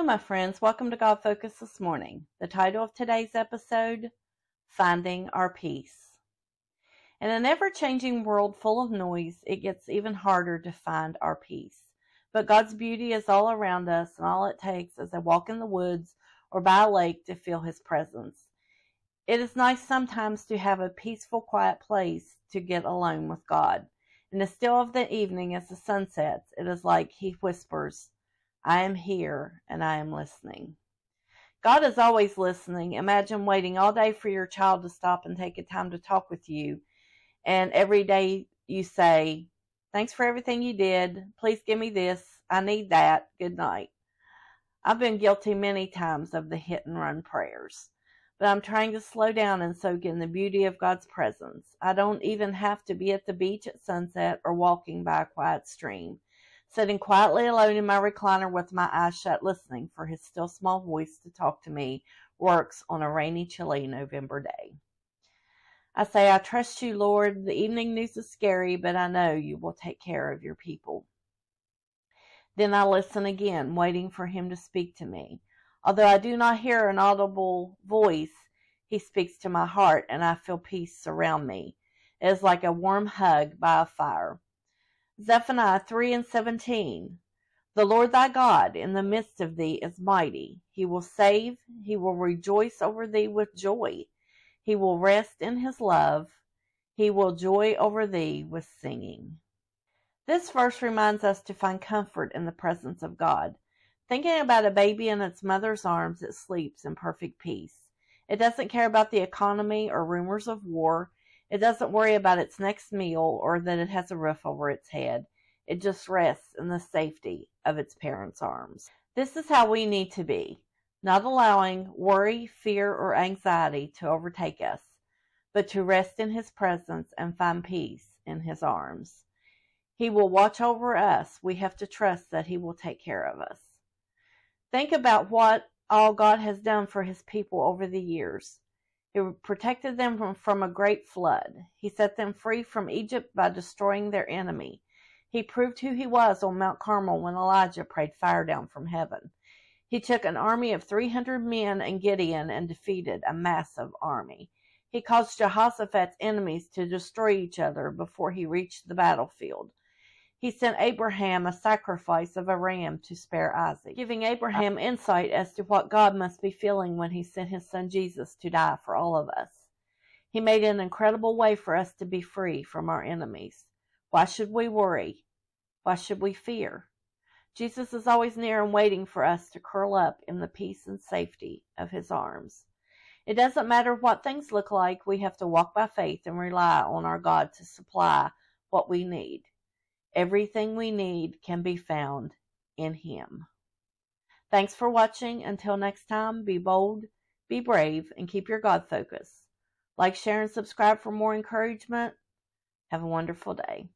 Hello, my friends. Welcome to God Focus this morning. The title of today's episode Finding Our Peace. In an ever changing world full of noise, it gets even harder to find our peace. But God's beauty is all around us, and all it takes is a walk in the woods or by a lake to feel His presence. It is nice sometimes to have a peaceful, quiet place to get alone with God. In the still of the evening, as the sun sets, it is like He whispers, I am here and I am listening. God is always listening. Imagine waiting all day for your child to stop and take a time to talk with you. And every day you say, Thanks for everything you did. Please give me this. I need that. Good night. I've been guilty many times of the hit and run prayers, but I'm trying to slow down and soak in the beauty of God's presence. I don't even have to be at the beach at sunset or walking by a quiet stream sitting quietly alone in my recliner with my eyes shut, listening for his still small voice to talk to me, works on a rainy, chilly November day. I say, I trust you, Lord. The evening news is scary, but I know you will take care of your people. Then I listen again, waiting for him to speak to me. Although I do not hear an audible voice, he speaks to my heart, and I feel peace surround me. It is like a warm hug by a fire. Zephaniah 3 and 17. The Lord thy God in the midst of thee is mighty. He will save. He will rejoice over thee with joy. He will rest in his love. He will joy over thee with singing. This verse reminds us to find comfort in the presence of God. Thinking about a baby in its mother's arms, it sleeps in perfect peace. It doesn't care about the economy or rumors of war. It doesn't worry about its next meal or that it has a roof over its head. It just rests in the safety of its parents' arms. This is how we need to be, not allowing worry, fear, or anxiety to overtake us, but to rest in His presence and find peace in His arms. He will watch over us. We have to trust that He will take care of us. Think about what all God has done for His people over the years. He protected them from, from a great flood. He set them free from Egypt by destroying their enemy. He proved who he was on Mount Carmel when Elijah prayed fire down from heaven. He took an army of 300 men and Gideon and defeated a massive army. He caused Jehoshaphat's enemies to destroy each other before he reached the battlefield. He sent Abraham a sacrifice of a ram to spare Isaac, giving Abraham insight as to what God must be feeling when he sent his son Jesus to die for all of us. He made an incredible way for us to be free from our enemies. Why should we worry? Why should we fear? Jesus is always near and waiting for us to curl up in the peace and safety of his arms. It doesn't matter what things look like, we have to walk by faith and rely on our God to supply what we need. Everything we need can be found in Him. Thanks for watching. Until next time, be bold, be brave, and keep your God focus. Like, share, and subscribe for more encouragement. Have a wonderful day.